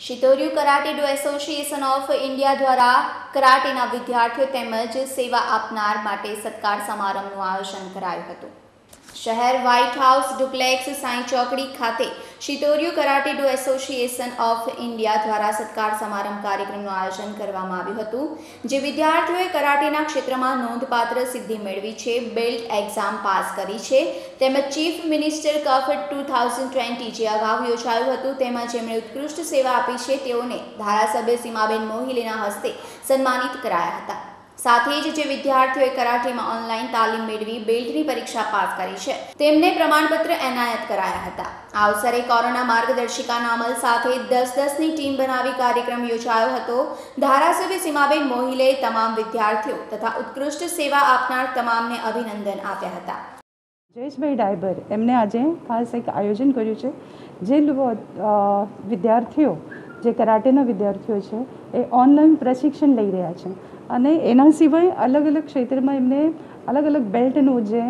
Shitoryu karate do association of India દ્વારા કરાટેના વિદ્યાર્થીઓ તેમજ સેવા આપનાર માટે સત્કાર સમારંભનું આયોજન કરાયું હતું. શહેર વ્હાઇટ હાઉસ ડુપ્લેક્સ સાંઈ ચોકડી ખાતે Shitoryu karate do association of India દ્વારા સત્કાર સમારંભ કાર્યક્રમનું આયોજન કરવામાં આવ્યું હતું, જે વિદ્યાર્થીઓએ કરાટેના ક્ષેત્રમાં નોંધપાત્ર સિદ્ધિ મેળવી છે, બેલ્ટ એક્ઝામ પાસ કરી છે, તેમજ chief minister cup two thousand twenty જે અગાઉ યોજાયું હતું, તેમાં જેમણે ઉત્કૃષ્ટ સેવા આપી છે, તેઓને ધારાસભ્ય સીમાબેન મોહિલીના હસ્તે સન્માનિત કરાયા હતા. સાથે જ જે વિદ્યાર્થીઓએ કરાટેમાં ઓનલાઈન તાલીમ મેળવી બેલ્ટની પરીક્ષા પાસ કરી છે, તેમને પ્રમાણપત્ર એનાયત કરાયા હતા. આ અવસરે કોરોના માર્ગદર્શિકાના અમલ સાથે દસ દસની ટીમ બનાવી કાર્યક્રમ યોજાયો હતો. ધારાસભ્ય સીમાબેન મોહિલે તમામ વિદ્યાર્થીઓ તથા ઉત્કૃષ્ટ સેવા આપનાર તમામને અભિનંદન આપ્યા હતા. જયેશભાઈ ડાયબર, એમને આજે ખાસ એક આયોજન કર્યું છે, જે વિદ્યાર્થીઓ, જે કરાટેના વિદ્યાર્થીઓ છે, એ ઓનલાઈન પ્રશિક્ષણ લઈ રહ્યા છે. અને એના સિવાય અલગ અલગ ક્ષેત્રમાં એમને અલગ અલગ બેલ્ટનું જે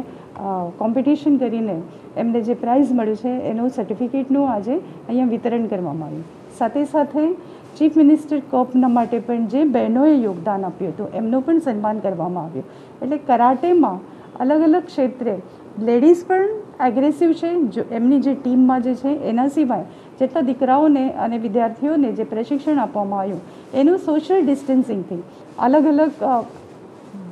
કોમ્પિટિશન કરીને એમને જે પ્રાઇઝ મળ્યું છે, એનું સર્ટિફિકેટનું આજે અહીંયા વિતરણ કરવામાં આવ્યું. સાથે સાથે ચીફ મિનિસ્ટર કપના માટે પણ જે બહેનોએ યોગદાન આપ્યું હતું, એમનું પણ સન્માન કરવામાં આવ્યું. એટલે કરાટેમાં અલગ અલગ ક્ષેત્રે લેડીઝ પણ એગ્રેસિવ છે, જો એમની જે ટીમમાં જે છે, એના સિવાય જેટલા દીકરાઓને અને વિદ્યાર્થીઓને જે પ્રશિક્ષણ આપવામાં આવ્યું એનું સોશિયલ ડિસ્ટન્સિંગથી અલગ અલગ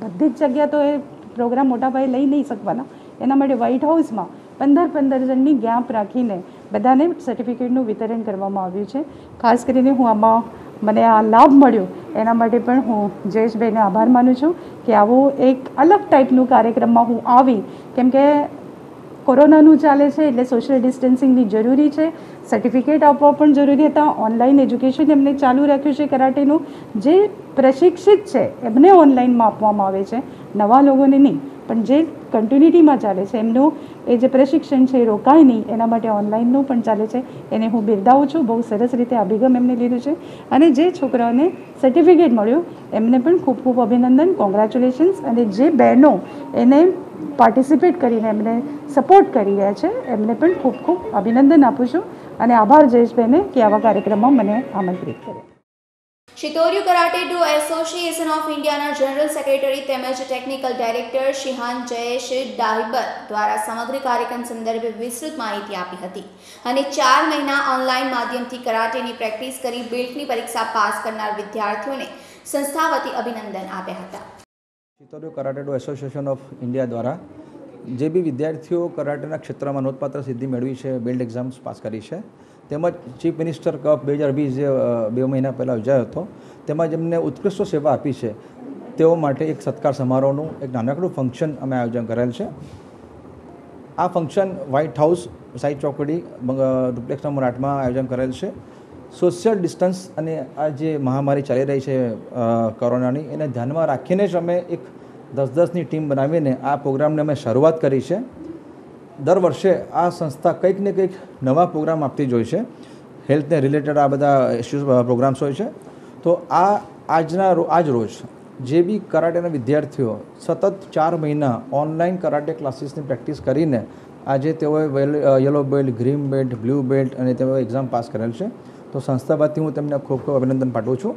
બધી જ જગ્યા તો એ પ્રોગ્રામ મોટા પાયે લઈ નહીં શકવાના. એના માટે વ્હાઇટ હાઉસમાં પંદર પંદર જણની ગેપ રાખીને બધાને સર્ટિફિકેટનું વિતરણ કરવામાં આવ્યું છે. ખાસ કરીને હું આમાં મને આ લાભ મળ્યો. એના માટે પણ હું જયેશભાઈને આભાર માનું છું કે આવો એક અલગ ટાઈપનું કાર્યક્રમમાં હું આવી. કેમ કે કોરોનાનું ચાલે છે એટલે સોશિયલ ડિસ્ટન્સિંગની જરૂરી છે. સર્ટિફિકેટ આપવા પણ જરૂરી હતા. ઓનલાઈન એજ્યુકેશન એમને ચાલુ રાખ્યું છે કરાટેનું. જે પ્રશિક્ષિત છે, એમને ઓનલાઈનમાં આપવામાં આવે છે. નવા લોકોને નહીં, પણ જે કન્ટિન્યુટીમાં ચાલે છે. એમનું એ જે પ્રશિક્ષણ છે એ રોકાય નહીં. એના માટે ઓનલાઈનનું પણ ચાલે છે. એને હું બિરદાવું છું. બહુ સરસ રીતે અભિગમ એમને લીધું છે. અને જે છોકરાઓને સર્ટિફિકેટ મળ્યું, એમને પણ ખૂબ ખૂબ અભિનંદન કોંગ્રેચ્યુલેશન્સ અને જે બહેનો એને પાર્ટિસિપેટ કરીને એમને સપોર્ટ કરી રહ્યા છે, એમને પણ ખૂબ ખૂબ અભિનંદન આપું છું. અને આભાર જયેશભાઈને કે આવા કાર્યક્રમમાં મને આમંત્રિત કર્યા. Shitoryu karate do association of ઇન્ડિયાના જનરલ સેક્રેટરી તેમજ technical director shihan Jayesh Dahibar દ્વારા સમગ્ર કાર્યક્રમ સંદર્ભે વિસ્તૃત માહિતી આપી હતી અને ચાર મહિના ઓનલાઈન માધ્યમથી કરાટેની પ્રેક્ટિસ કરી બેલ્ટની પરીક્ષા પાસ કરનાર વિદ્યાર્થીઓને સંસ્થા વતી અભિનંદન આપ્યા હતા. Shitoryu karate do association of India દ્વારા જે બી વિદ્યાર્થીઓ કરાટેના ક્ષેત્રમાં નોંધપાત્ર સિદ્ધિ મેળવી છે બેલ્ટ એક્ઝામ્સ પાસ કરી છે તેમજ ચીફ મિનિસ્ટર કપ બે હજાર વીસ જે બે મહિના પહેલાં યોજાયો હતો તેમાં જેમને ઉત્કૃષ્ટ સેવા આપી છે. તેઓ માટે એક સત્કાર સમારોહનું એક નાનકડું ફંક્શન અમે આયોજન કરેલ છે. આ ફંક્શન વ્હાઇટ હાઉસ સાઈ ચોકડી ડુપ્લેક્સ નંબર આઠમાં આયોજન કરેલ છે. સોશિયલ ડિસ્ટન્સ અને આ જે મહામારી ચાલી રહી છે કોરોનાની, એને ધ્યાનમાં રાખીને જ અમે એક દસ દસની ટીમ બનાવીને આ પ્રોગ્રામને અમે શરૂઆત કરી છે. દર વર્ષે આ સંસ્થા કંઈક ને કંઈક નવા પ્રોગ્રામ આપતી જ હોય છે. હેલ્થને રિલેટેડ આ બધા ઇસ્યુઝ પ્રોગ્રામ્સ હોય છે. તો આ આજના આજ રોજ જે બી કરાટેના વિદ્યાર્થીઓ સતત ચાર મહિના ઓનલાઈન કરાટે ક્લાસીસની પ્રેક્ટિસ કરીને આજે તેઓએ well yellow belt, green belt, blue belt અને તેઓ એક્ઝામ પાસ કરેલ છે. તો સંસ્થા પરથી હું તેમને ખૂબ ખૂબ અભિનંદન પાઠવું છું.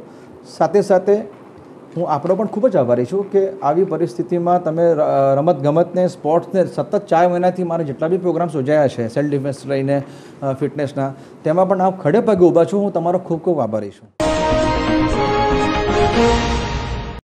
સાથે સાથે હું આપણો પણ ખૂબ જ આભારી છું કે આવી પરિસ્થિતિમાં તમે રમતગમતને, સ્પોર્ટ્સને સતત ચાર મહિનાથી મારા જેટલા બી પ્રોગ્રામ્સ યોજાયા છે, સેલ્ફ ડિફેન્સ લઈને ફિટનેસના, તેમાં પણ આપ ખડે પગે ઊભા છું. હું તમારો ખૂબ ખૂબ આભારી છું.